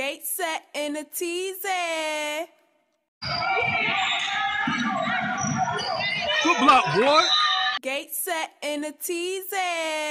Gate set in a teaser. Good block, boy. Gate set in a teaser.